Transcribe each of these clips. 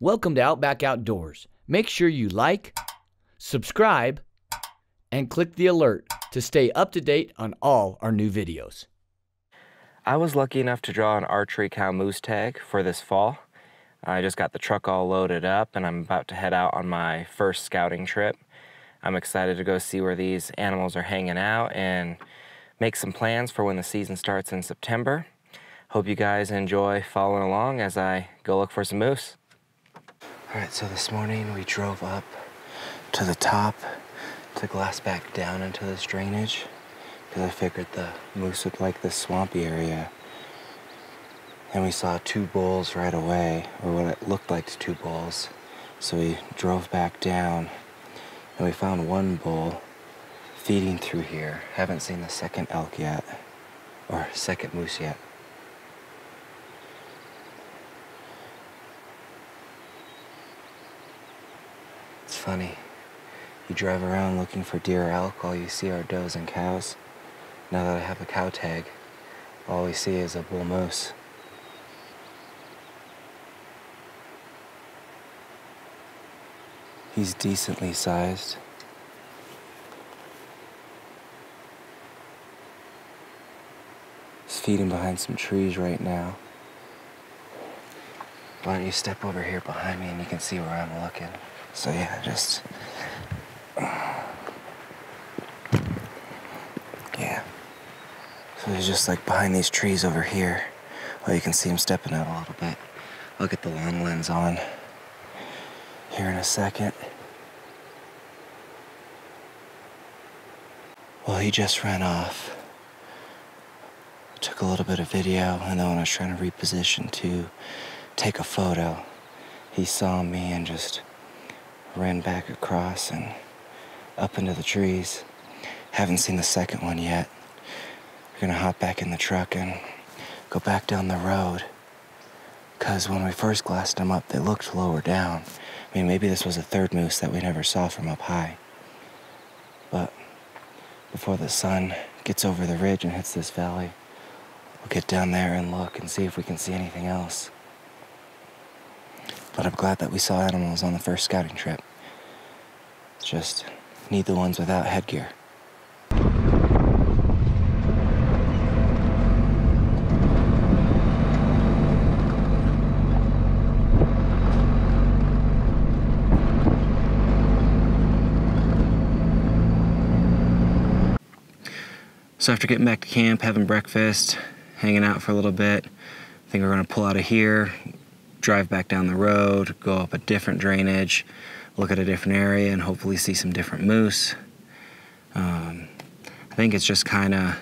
Welcome to Outback Outdoors. Make sure you like, subscribe, and click the alert to stay up to date on all our new videos. I was lucky enough to draw an archery cow moose tag for this fall. I just got the truck all loaded up and I'm about to head out on my first scouting trip. I'm excited to go see where these animals are hanging out and make some plans for when the season starts in September. Hope you guys enjoy following along as I go look for some moose. All right, so this morning we drove up to the top to glass back down into this drainage because I figured the moose would like this swampy area. And we saw two bulls right away, or what it looked like two bulls. So we drove back down and we found one bull feeding through here. Haven't seen the second elk yet, or second moose yet. Funny. You drive around looking for deer or elk, all you see are does and cows. Now that I have a cow tag, all we see is a bull moose. He's decently sized. He's feeding behind some trees right now. Why don't you step over here behind me and you can see where I'm looking. So yeah, just... Yeah. So he's just like behind these trees over here. Well, you can see him stepping out a little bit. I'll get the long lens on here in a second. Well, he just ran off. Took a little bit of video, and then when I was trying to reposition to take a photo, he saw me and just ran back across and up into the trees. Haven't seen the second one yet. We're gonna hop back in the truck and go back down the road. Because when we first glassed them up, they looked lower down. I mean, maybe this was a third moose that we never saw from up high. But before the sun gets over the ridge and hits this valley, we'll get down there and look and see if we can see anything else. But I'm glad that we saw animals on the first scouting trip. Just need the ones without headgear. So after getting back to camp, having breakfast, hanging out for a little bit, I think we're gonna pull out of here, drive back down the road, go up a different drainage, look at a different area, and hopefully see some different moose. Um, I think it's just kind of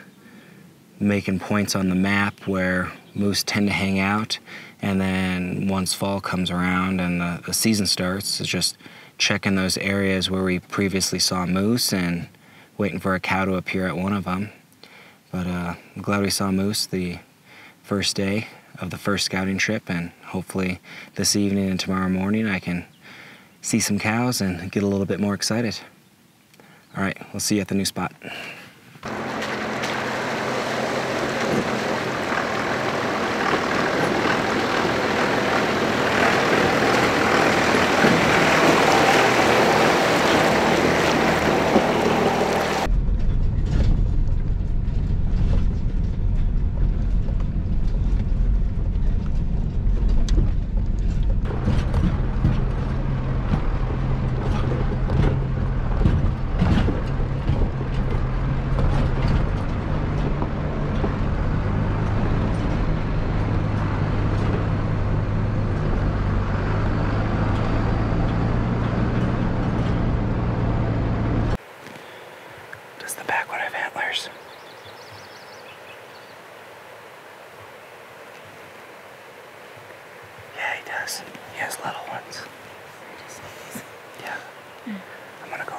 making points on the map where moose tend to hang out, and then once fall comes around and the, the season starts, it's just checking those areas where we previously saw moose and waiting for a cow to appear at one of them. But uh, I'm glad we saw moose the first day of the first scouting trip, and hopefully this evening and tomorrow morning I can see some cows and get a little bit more excited. All right, we'll see you at the new spot. Does the back one have antlers? Yeah, he. He has little ones. Yeah. Mm. I'm gonna go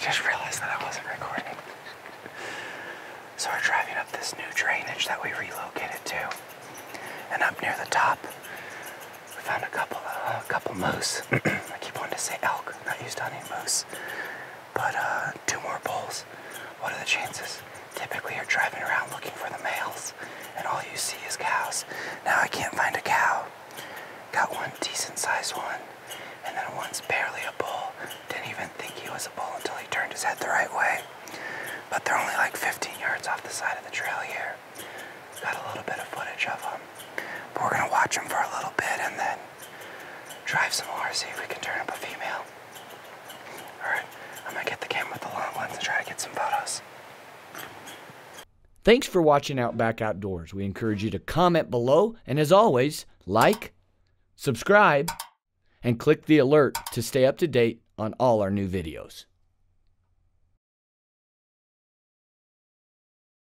just realized that I wasn't recording. So we're driving up this new drainage that we relocated to. And up near the top, we found a couple uh, a couple moose. I keep wanting to say elk, not used to hunting moose. But uh, two more bulls. What are the chances? Typically you're driving around looking for the males and all you see is cows. Now I can't find a cow. Got one decent sized one, and then one's barely a bull. Didn't even think bull until he turned his head the right way. But they're only like 15 yards off the side of the trail here. Got a little bit of footage of them. But we're gonna watch them for a little bit and then drive some more, see if we can turn up a female. Alright, I'm gonna get the camera with the long lens and try to get some photos. Thanks for watching Outback Outdoors. We encourage you to comment below and, as always, like, subscribe, and click the alert to stay up to date on all our new videos.